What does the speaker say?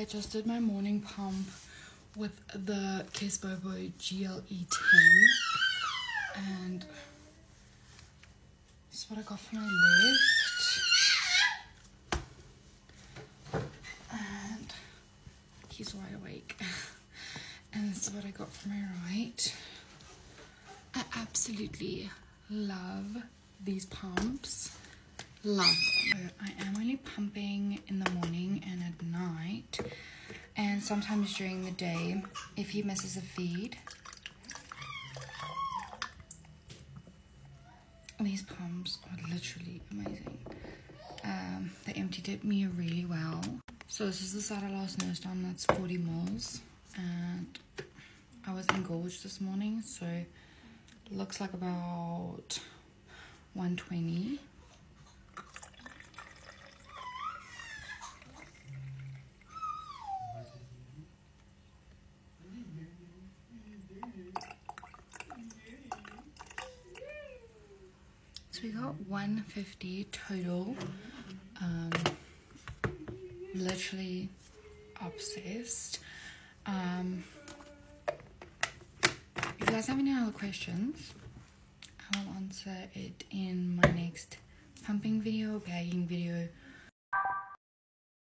I just did my morning pump with the KissBobo GLE 10 and this is what I got for my left. And he's wide awake. And this is what I got for my right. I absolutely love these pumps. Love them. I am only pumping in the morning and at night and sometimes during the day if he misses a feed. These pumps are literally amazing. Um, they emptied it me really well. So this is the side I last nursed on, that's 40 mils. And I was engorged this morning, so looks like about 120 So we got 150 total. Um, literally obsessed. Um, if you guys have any other questions, I will answer it in my next pumping video, bagging video,